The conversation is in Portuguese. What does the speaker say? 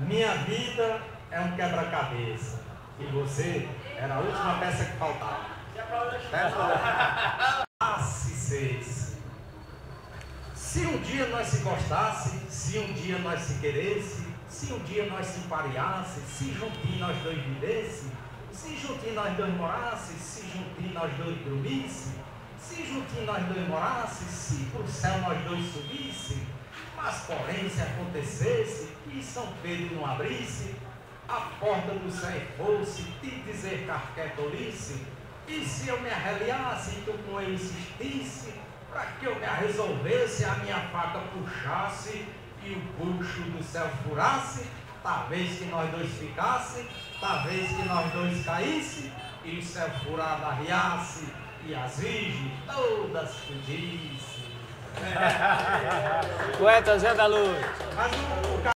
Minha vida é um quebra-cabeça. E você era a última peça que faltava. Ah, se seis. Se um dia nós se gostasse, se um dia nós se queresse, se um dia nós se pareasse, se juntinho nós dois vivesse, se juntinho nós dois morasse, se juntinho nós dois dormisse, se juntinho nós dois morasse, se pro céu nós dois subisse, mas porém se acontecesse que São Pedro não abrisse, a porta do céu fosse te dizer qualquer tolice, e se eu me arreliasse e tu com ele insistisse, para que eu me resolvesse, a minha faca puxasse e o puxo do céu furasse, talvez que nós dois ficasse, talvez que nós dois caísse, e o céu furado arriasse, e as virgens todas fugissem. Poeta Zé da Luz.